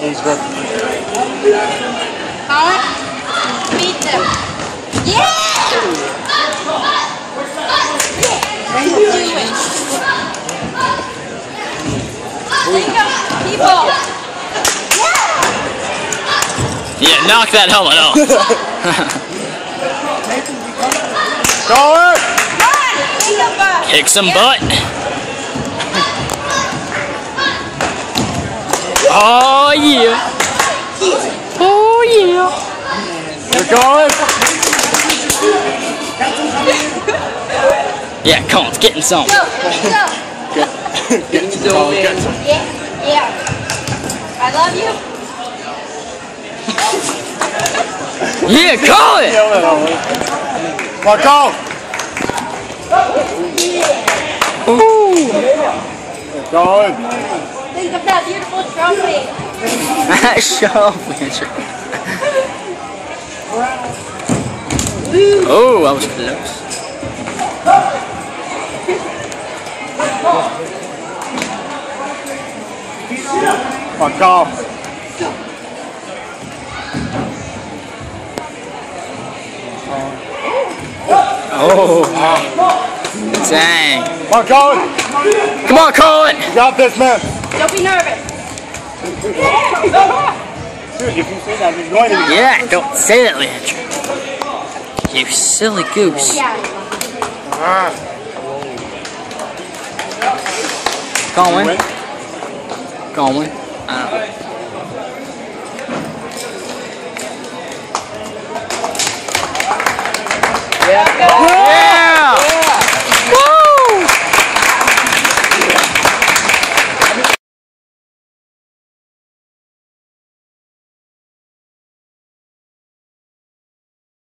He's good. Colin, beat them. Yeah! Do it. Think of people. Yeah, knock that helmet off. Going! Come on, think of us. Kick some butt. Oh yeah. Oh yeah. You're going! Yeah, come on, it's getting some. Go, go. Get some. Colin, get some. Yeah, yeah. I love you. Yeah, call it. Yell it over. Come on, go! You're going! Think of that beautiful trophy. Show Oh, I was close. Come on, go! Oh, dang. Come on, Colin! Come on, Colin. You got this, man! Don't be nervous. Dude, if you say that, you're going to be... Yeah, don't say that, Leandra. You silly goose. Yeah. Going. Win? Colin. Uh, Go.